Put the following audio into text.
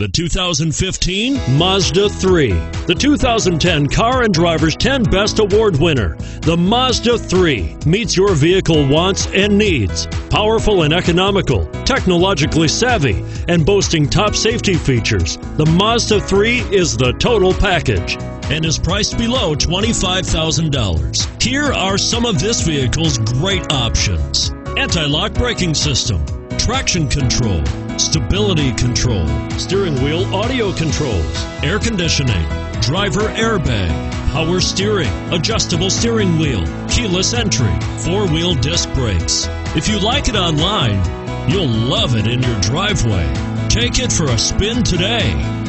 The 2015 Mazda 3. The 2010 Car and Driver's 10 Best Award winner. The Mazda 3 meets your vehicle wants and needs. Powerful and economical, technologically savvy, and boasting top safety features. The Mazda 3 is the total package and is priced below $25,000. Here are some of this vehicle's great options. Anti-lock braking system, traction control, stability control, steering wheel audio controls, air conditioning, driver airbag, power steering, adjustable steering wheel, keyless entry, four-wheel disc brakes. If you like it online, you'll love it in your driveway. Take it for a spin today.